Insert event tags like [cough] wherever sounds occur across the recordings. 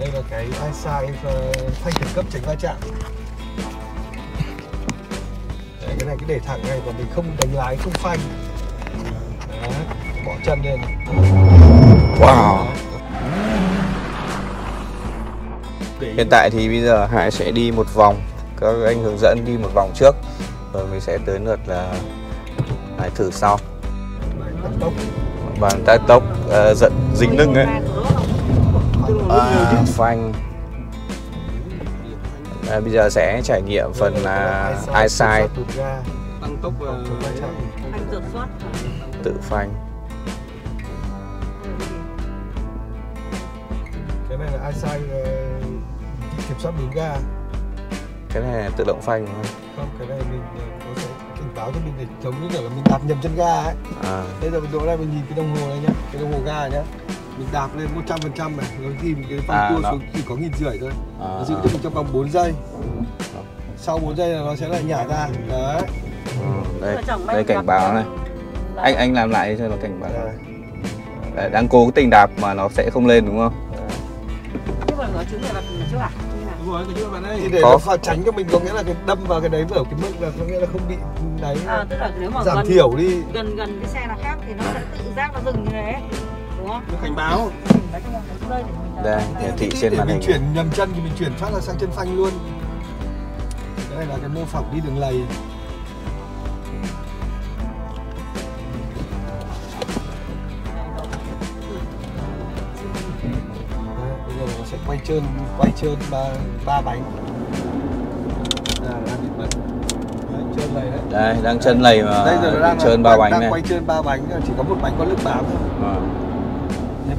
đây là cái eyesight ờ, phanh khẩn cấp tránh va chạm. Đấy, cái này cứ để thẳng này và mình không đánh lái không phanh. Đấy, bỏ chân lên. Wow. Hiện tại thì bây giờ Hải sẽ đi một vòng. Các anh hướng dẫn đi một vòng trước. Rồi mình sẽ tới lượt là Hải thử sau. Tăng Bằng tay tốc uh, giận dính lưng ấy à, Phanh. À, Bây giờ sẽ trải nghiệm phần là chống rượt soát. Tự phanh. Cái này là eyesight ờ, kiểm soát bình ga. Cái này là tự động phanh. Không? không cái này mình ờ, nó sẽ cảnh báo cho mình để giống như kiểu là mình đạp nhầm chân ga ấy. À, bây giờ mình đỗ đây mình nhìn cái đồng hồ này nhá cái đồng hồ ga này nhá mình đạp lên 100 phần trăm này rồi thì cái phần À, cua nó- xuống chỉ có nghìn rưỡi thôi. À, nó giữ cho mình trong vòng 4 giây. Sau 4 giây là nó sẽ lại nhả ra. Đấy. Ừ, đây, đây cảnh báo này. Anh anh làm lại cho nó cảnh báo. Đấy. Đấy, đang cố tình đạp mà nó sẽ không lên đúng không? thế mà nói chứng là trước à? Rồi cái chứ bạn thì ơi để Có. nó pha tránh cho mình có nghĩa là cái đâm vào cái đấy ở cái mức là có nghĩa là không bị đấy à tức là nếu mà giảm gần thiểu đi. gần gần cái xe nào khác thì nó sẽ tự giác nó dừng như thế đúng không? Cảnh báo. Mình Đây, hiển thị trên để màn mình hình chuyển nhầm chân thì mình chuyển phát là sang chân phanh luôn. Cái này là cái mô phỏng đi đường lầy. Đấy, bây giờ nó sẽ quay trơn quay trơn ba ba bánh. Trơn này đấy. Đây, đang chân lầy mà đây giờ đang trơn ba bánh đang này. quay trơn ba bánh chỉ có một bánh có lực bám thôi. À,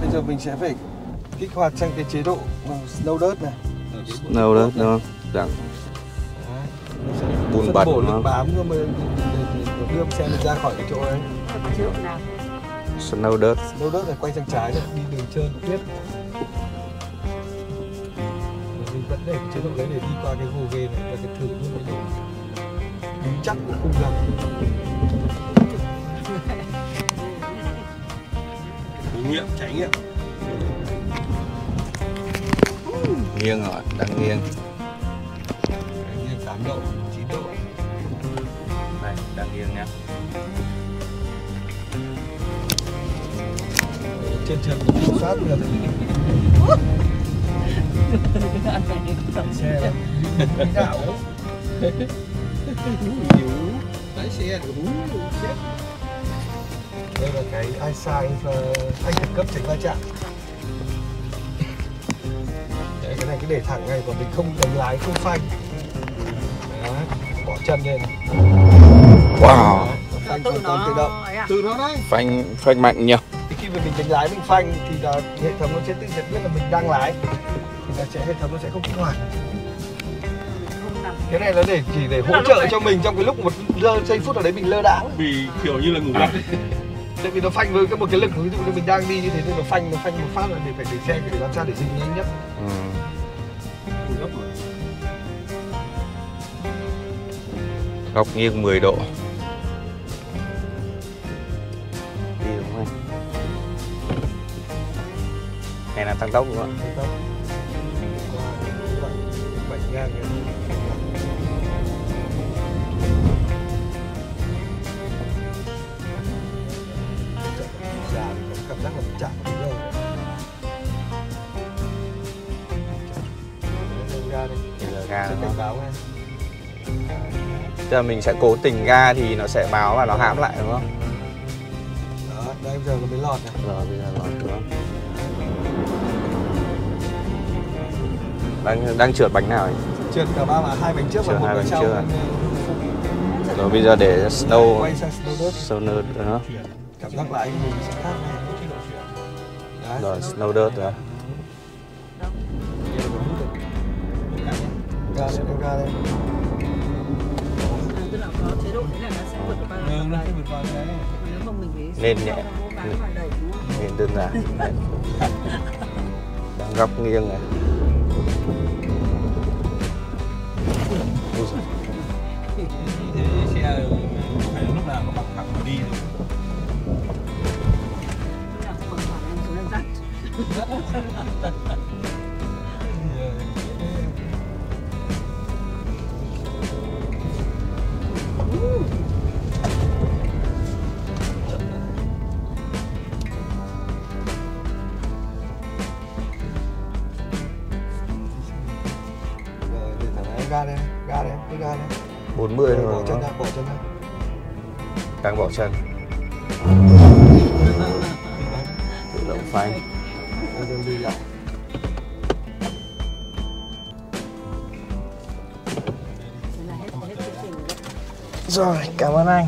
bây giờ mình sẽ phải kích hoạt sang cái chế độ uh, slow dirt này Đâu đó, đúng không? Dạ. Bùn bẩn bổ lực không? bám cho mình để, để, để đưa xe mình ra khỏi cái chỗ ấy Snow dirt Slow dirt này quay sang trái này, đi đường trơn tiếp mình vẫn để cái chế độ đấy để đi qua cái gồ ghề này và cái thử cái độ cứng chắc của khung gầm thử nghiệm trải nghiệm. Nghiêng rồi, đang nghiêng. Như 8 độ 9 độ. Đây, đang nghiêng nhá. Trên trần kiểm soát được. Xe là đi đạo ấy [laughs] lái xe hú chết đây là cái eyesight ờ, anh khẩn cấp tránh va chạm. Đấy, cái này cứ để thẳng này và mình không đánh lái không phanh. Đấy, bỏ chân lên. Wow. Phanh tự toàn tự nó động. à? Từ nó đấy. Phanh, phanh mạnh nhỉ thì khi mà mình đánh lái mình phanh thì là hệ thống nó sẽ tự nhận biết là mình đang lái. Thì là sẽ hệ thống nó sẽ không kích hoạt. Không nằm cái này nó để chỉ để hỗ trợ cho mình trong cái lúc một lơ giây phút ở đấy mình lơ đãng. Vì kiểu như là ngủ gật [laughs] tại vì nó phanh với cái một cái lực ví dụ như mình đang đi như thế thì nó phanh nó phanh một phát là để phải để xe để làm sao để dừng nhanh nhất ừ. gấp mà Góc nghiêng 10 độ Này là tăng tốc đúng không ạ? Bảy ngang kìa. Già cảnh báo ngay. Tức là mình sẽ cố tình ga thì nó sẽ báo và nó hãm lại đúng không? Đó, đây giờ nó mới lọt này. Rồi bây giờ lọt đúng không? Đang, đang trượt bánh nào ấy? Trượt cả ba mà hai bánh trước và Trượt một hai bánh bánh sau. trước à? Rồi bây giờ để snow Quay sang dirt. Snow dirt nữa Cảm giác lại mình sẽ khác này. Đấy. Rồi snow dirt rồi Ga lên, lên ga lên. tức là có chế độ thế này nó sẽ vượt qua ừ, nó đây sẽ vượt qua cái nếu không mình phải Lên nhẹ. Nhìn đơn giản. Đang góc nghiêng này thế xe phải lúc nào nó bằng thẳng mà đi là [laughs] ga đây ga đây cái ga đây 40 thôi bỏ chân ra bỏ chân ra. Đang bỏ chân. Tự động phanh giờ đi lại rồi cảm ơn anh